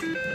Peace.